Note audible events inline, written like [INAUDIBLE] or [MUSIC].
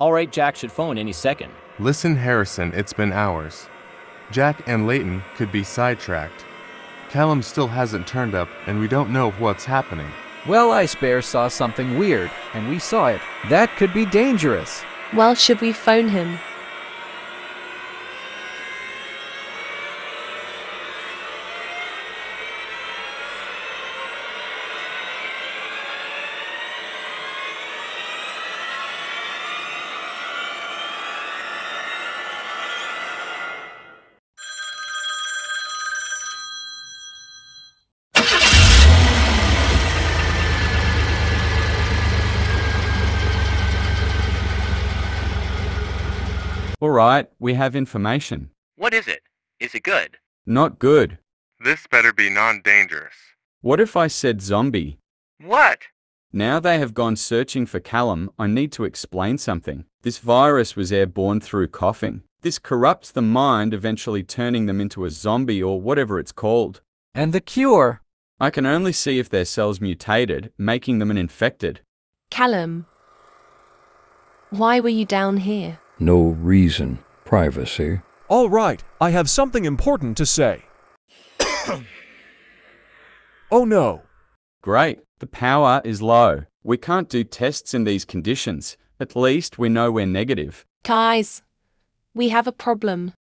Alright, Jack should phone any second. Listen, Harrison, it's been hours. Jack and Leighton could be sidetracked. Callum still hasn't turned up, and we don't know what's happening. Well, Ice Bear saw something weird, and we saw it. That could be dangerous. Well, should we phone him? All right, we have information. What is it? Is it good? Not good. This better be non dangerous. What if I said zombie? What? Now they have gone searching for Callum, I need to explain something. This virus was airborne through coughing. This corrupts the mind, eventually turning them into a zombie or whatever it's called. And the cure? I can only see if their cells mutated, making them an infected. Callum. Why were you down here? No reason. Privacy. All right, I have something important to say. [COUGHS] oh no. Great, the power is low. We can't do tests in these conditions. At least we know we're negative. Guys, we have a problem.